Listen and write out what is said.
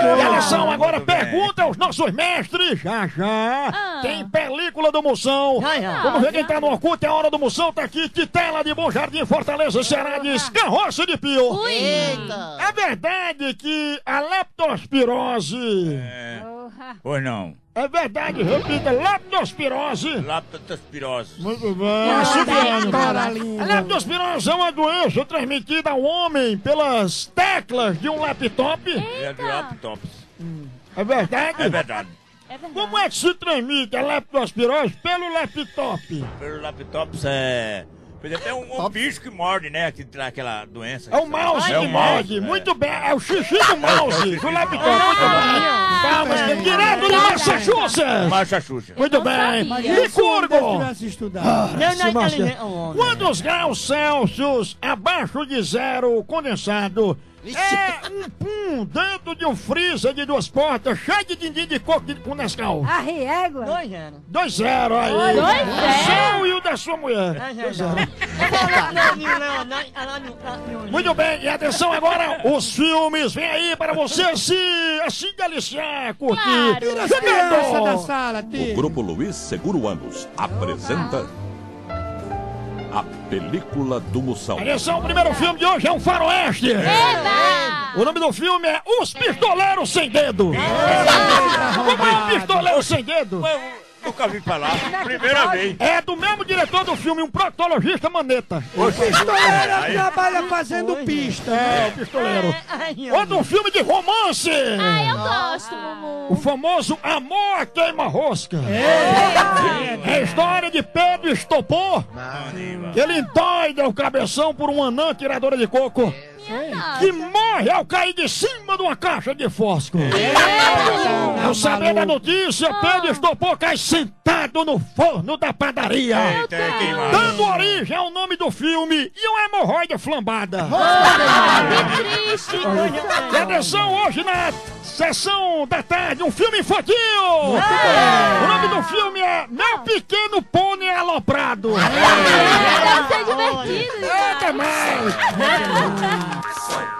E agora pergunta aos nossos mestres. Já, já. Ah. Tem película do Moção. Já, já. Vamos ver quem tá no Orkut. É a hora do Moção. Tá aqui. Titela de Bom Jardim, Fortaleza, Ceará. Diz carroça de pio. Ui. Eita! É verdade que a leptospirose... É. Pois não. É verdade, repita. Leptospirose. Leptospirose. Muito bem. Ah, Silviane. tá. A leptospirose é uma doença transmitida ao homem pelas teclas de um laptop. É de laptops. É verdade? É verdade. É verdade. Como é que se transmite a leptospirose pelo laptop? Pelo laptops é. Por exemplo, é um, um bicho que morde, né? Que traz aquela doença. É o mouse É que o morde. mouse, é. Muito bem. É o xixi do mouse do laptop. Muito bem. Massachusetts. Marcha Xuxa. Muito bem. Licurgo. Não, não é. Quantos graus Celsius abaixo de zero condensado é um pum dentro de um freezer de duas portas cheio de dindim de coco de- com Nescau? A riégua? Dois anos. Dois zero aí. Dois O zero? seu e o da sua mulher. Dois zero. Muito bem, e atenção agora, os filmes vem aí para você se assim deliciar, curtir. Claro. Chegando! sala, O Grupo Luiz Seguro Anos apresenta a película do Moção. Atenção, o primeiro filme de hoje é um faroeste. Eba! O nome do filme é Os Pistoleiros Sem Dedo. Como é um pistoleiro sem dedo? Eu nunca vi falar. Primeira vez. É do mesmo diretor do filme, um proctologista maneta. Aí, trabalha fazendo pista. É, o pistoleiro. Ai, Outro filme de romance. Ah, eu gosto, O Mumu. famoso Amor Queima-Rosca. É a história de Pedro Estopor. Que ele endoida o cabeção por uma anã tiradora de coco. Que morre ao cair de cima de uma caixa de fósforo. Ao saber da notícia, Pedro Estopor cai sentado no forno da padaria. Eita, é. Dando origem ao nome do filme e uma hemorroida flambada. Que triste. Atenção, hoje na sessão da tarde, um filme infantil! O filme é Meu Pequeno Pônei Aloprado. Deve ser divertido. Até mais!